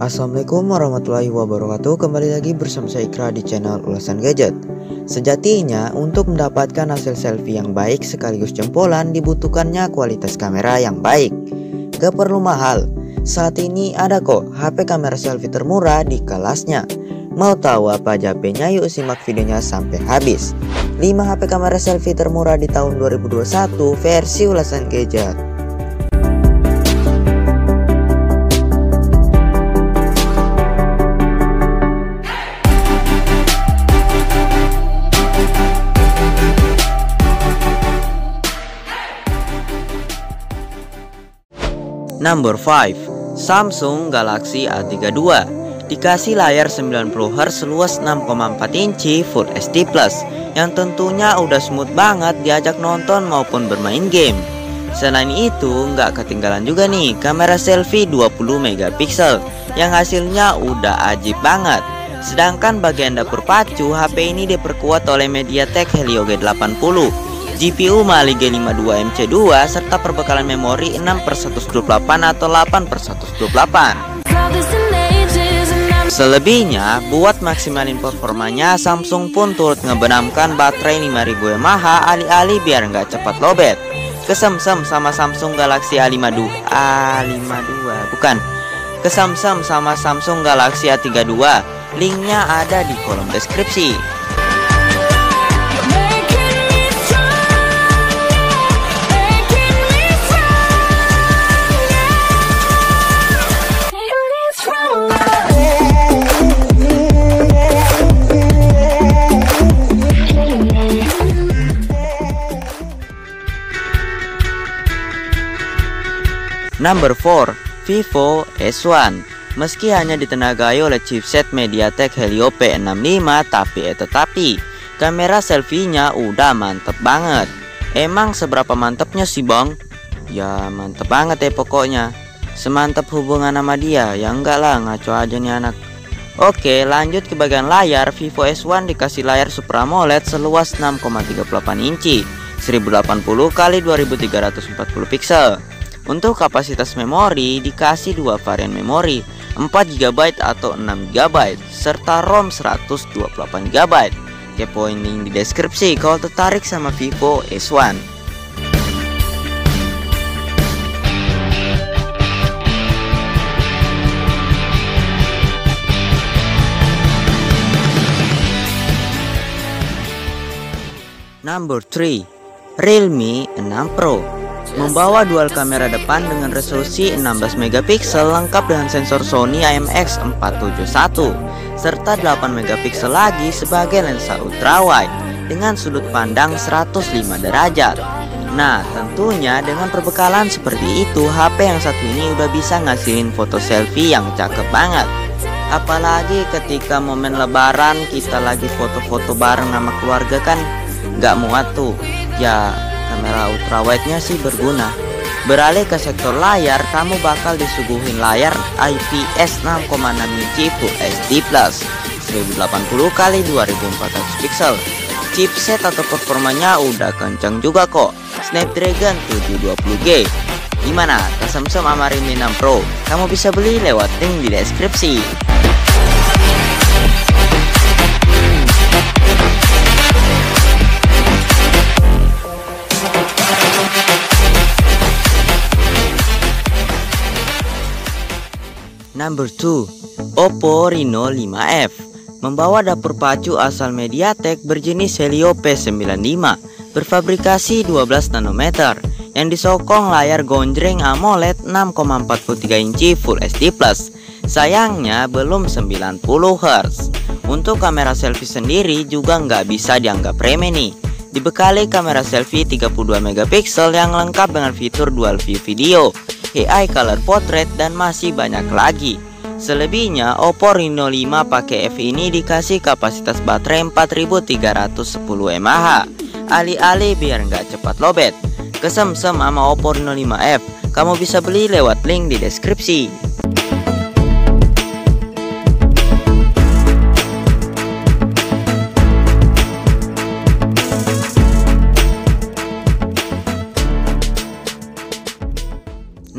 Assalamualaikum warahmatullahi wabarakatuh. Kembali lagi bersama saya Ikra di channel ulasan gadget. Sejatinya untuk mendapatkan hasil selfie yang baik sekaligus jempolan dibutuhkannya kualitas kamera yang baik. Gak perlu mahal. Saat ini ada kok HP kamera selfie termurah di kelasnya. Mau tahu apa aja? Yuk simak videonya sampai habis. 5 HP kamera selfie termurah di tahun 2021 versi ulasan gadget Number 5 Samsung Galaxy A32 Dikasih layar 90Hz luas 6,4 inci Full HD Yang tentunya udah smooth banget diajak nonton maupun bermain game. Selain itu nggak ketinggalan juga nih kamera selfie 20 megapiksel Yang hasilnya udah ajib banget. Sedangkan bagian dapur pacu HP ini diperkuat oleh MediaTek Helio G80 GPU Mali G52 MC2 serta perbekalan memori 6 per 128 atau 8 per 128 Selebihnya, buat maksimalin performanya, Samsung pun turut ngebenamkan baterai 5000 mAh alih-alih biar nggak cepat lobet. Kesemsem sama Samsung Galaxy A52, A52, bukan. Kesemsem sama Samsung Galaxy A32, linknya ada di kolom deskripsi. Number 4, Vivo S1. Meski hanya ditenagai oleh chipset MediaTek Helio P65 tapi eh tetapi kamera selfie-nya udah mantep banget. Emang seberapa mantepnya sih bang? Ya mantep banget ya pokoknya. Semantep hubungan sama dia ya enggak lah ngaco aja nih anak. Oke lanjut ke bagian layar Vivo S1 dikasih layar Super AMOLED seluas 6,38 inci 1080 x 2340 pixel untuk kapasitas memori dikasih dua varian memori 4GB atau 6GB serta ROM 128GB. Kepoin link di deskripsi kalau tertarik sama Vivo S1. Number 3 Realme 6 Pro Membawa dual kamera depan dengan resolusi 16 megapiksel lengkap dengan sensor Sony IMX471 serta 8 megapiksel lagi sebagai lensa ultrawide dengan sudut pandang 105 derajat. Nah, tentunya dengan perbekalan seperti itu, HP yang satu ini udah bisa ngasilin foto selfie yang cakep banget. Apalagi ketika momen lebaran kita lagi foto-foto bareng sama keluarga kan nggak muat tuh. Ya kamera ultrawide-nya sih berguna. Beralih ke sektor layar, kamu bakal disuguhin layar IPS 6,6 inci Full HD Plus 1080 x 2400 pixel. Chipset atau performanya udah kencang juga kok. Snapdragon 720G. Gimana? Sama Redmi 6 Pro? Kamu bisa beli lewat link di deskripsi. Number 2 Oppo Reno 5F Membawa dapur pacu asal MediaTek berjenis Helio P95 Berfabrikasi 12 nanometer Yang disokong layar gonjreng AMOLED 6,43 inci Full HD Sayangnya belum 90 Hz Untuk kamera selfie sendiri juga nggak bisa dianggap remeh nih. Dibekali kamera selfie 32 megapiksel yang lengkap dengan fitur dual view video AI color portrait dan masih banyak lagi. Selebihnya Oppo Reno 5 pakai F ini dikasih kapasitas baterai 4310 mAh. Alih-alih biar nggak cepat lobet. Kesemsem sama Oppo Reno 5F, kamu bisa beli lewat link di deskripsi.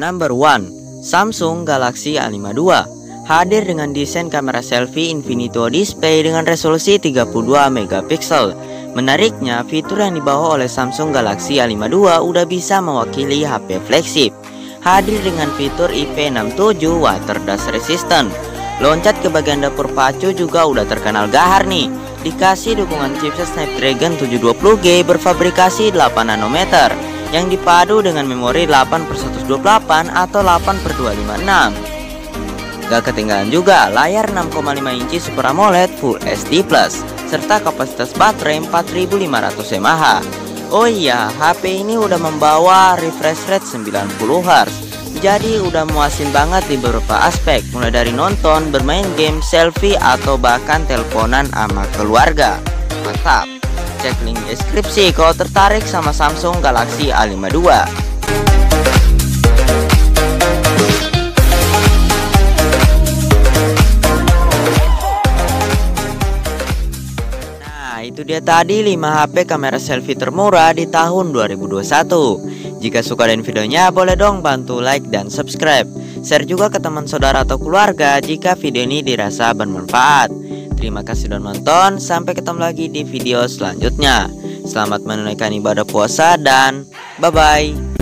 Number 1 Samsung Galaxy A52 hadir dengan desain kamera selfie Infinito Display dengan resolusi 32 megapiksel. Menariknya, fitur yang dibawa oleh Samsung Galaxy A52 udah bisa mewakili HP flagship. Hadir dengan fitur IP67 water dust resistant. Loncat ke bagian dapur pacu juga udah terkenal gahar nih. Dikasih dukungan chipset Snapdragon 720G berfabrikasi 8 nanometer yang dipadu dengan memori 8 per 128 atau 8 per 256 Gak ketinggalan juga layar 6,5 inci Super AMOLED Full HD Plus serta kapasitas baterai 4500 mAh. Oh iya, HP ini udah membawa refresh rate 90 Hz. Jadi udah muasin banget di beberapa aspek, mulai dari nonton, bermain game, selfie, atau bahkan teleponan sama keluarga. Mantap! Cek link deskripsi. Kalau tertarik sama Samsung Galaxy A52. itu dia tadi 5 HP kamera selfie termurah di tahun 2021 Jika suka dengan videonya boleh dong bantu like dan subscribe. Share juga ke teman saudara atau keluarga jika video ini dirasa bermanfaat Terima kasih sudah nonton, sampai ketemu lagi di video selanjutnya. Selamat menunaikan ibadah puasa dan bye-bye